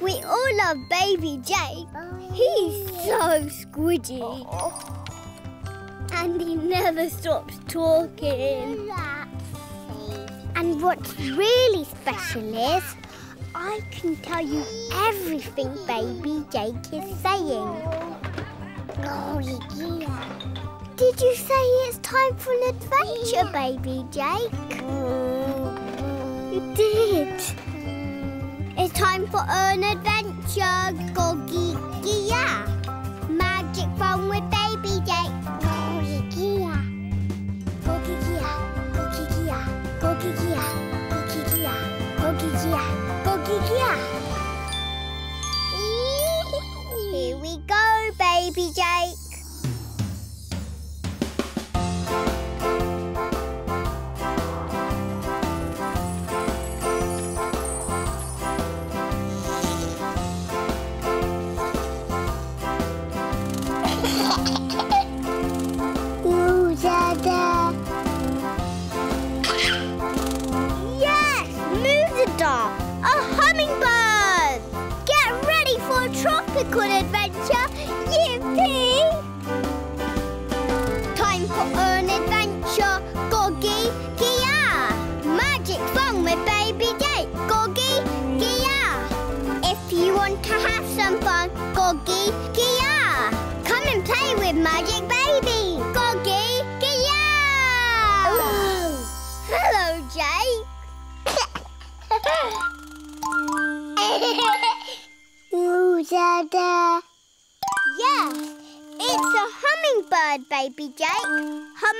We all love baby Jake. He's so squidgy. And he never stops talking. And what's really special is I can tell you everything baby Jake is saying. Oh, yeah. Did you say it's time for an adventure, baby Jake? You did. It's time for an adventure, Goggy Gia. Magic fun with baby Gia. Come and play with Magic Baby, Goggy Gia. Hello, Jake. Ooh, Dada. Yes, it's a hummingbird, Baby Jake. Hum.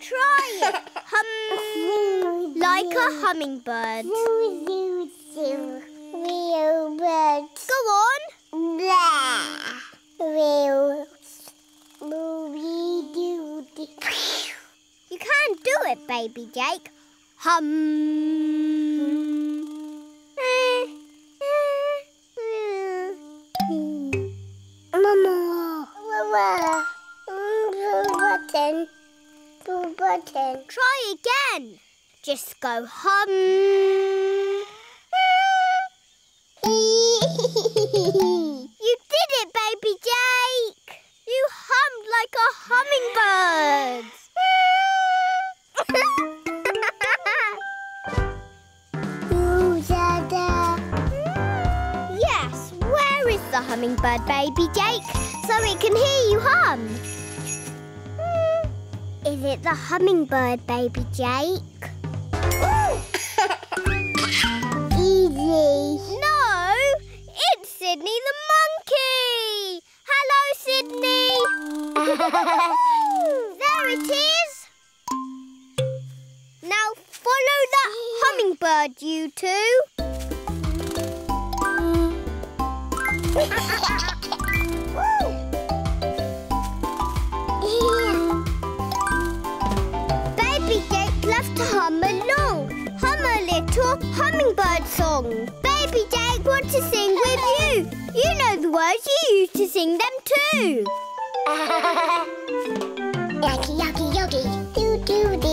Try it. Hum. like a hummingbird. Real bird. Go on. You can't do it, Baby Jake. Hum. Mama. Button. Button. Try again. Just go hum. you did it, Baby Jake. You hummed like a hummingbird. Yes, where is the hummingbird, Baby Jake? So it can hear you hum. Is it the hummingbird, Baby Jake? You two. Baby Jake loves to hum along. Hum a little hummingbird song. Baby Jake wants to sing with you. You know the words. You used to sing them too. Yacki, yacki, yacki. Do, do, dee.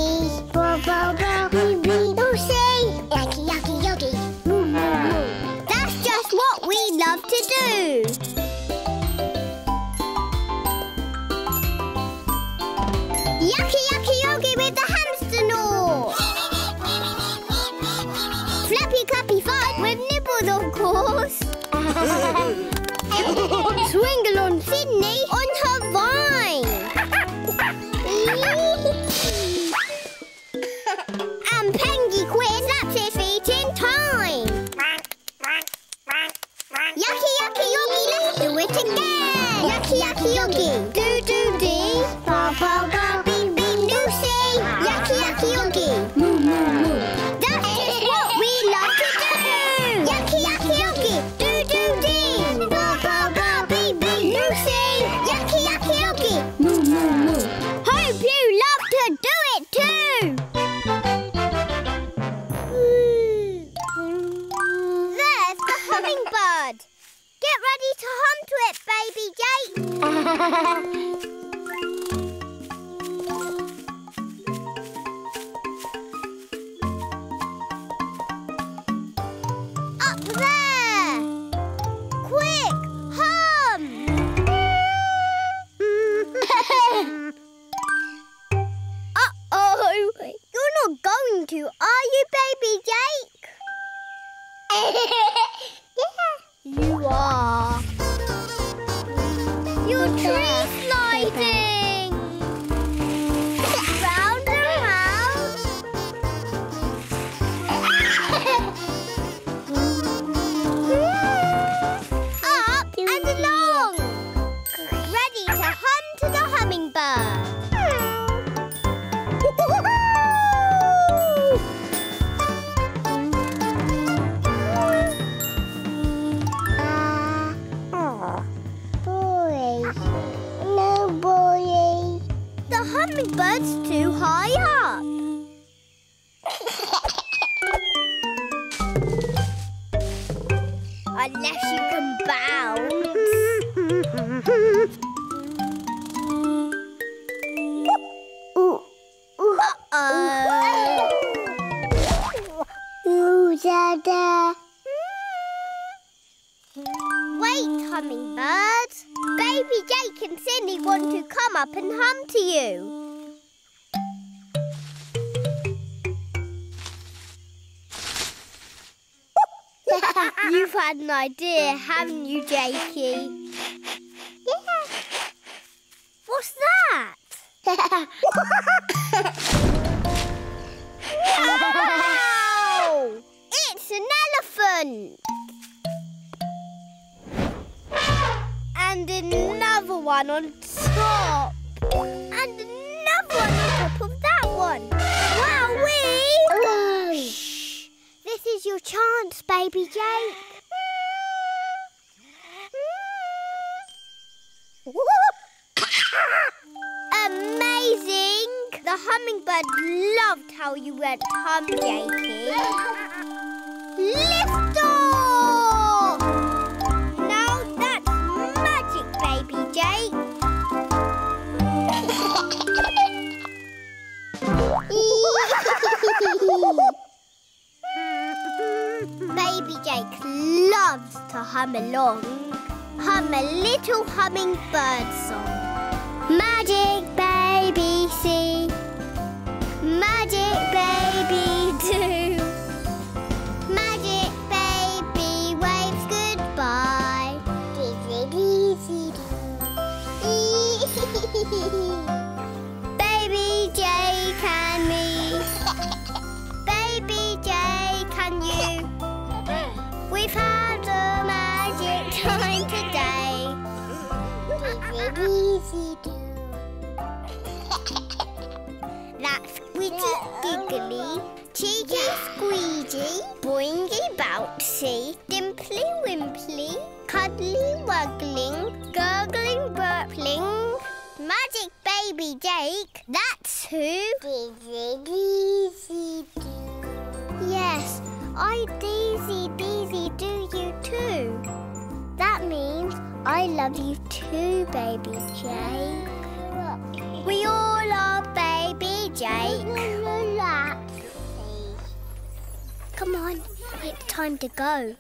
Yacki, yacki, yacki hummingbird. Get ready to hunt to it, baby Jake. sliding. Wait, hummingbird. Baby Jake and Cindy want to come up and hum to you. You've had an idea, haven't you, Jakey? Yeah. What's that? wow! Elephant! And another one on top. And another one on top of that one. Wowee! Shh! This is your chance, baby Jake. Amazing! The hummingbird loved how you went hum, Jakey. Lift off! Now that's magic, baby Jake. baby Jake loves to hum along. Hum a little hummingbird song. Magic baby see. Magic baby time today. That's Squidgy Giggly, Cheeky Squeegee, Boingy Bouncy, Dimply Wimply, Cuddly Wuggling, Gurgling Burpling, Magic Baby Jake, that's who. Daisy Daisy do. Yes, I Daisy Daisy do you too. That means I love you too, baby Jake. We all love baby Jake. Come on, it's time to go.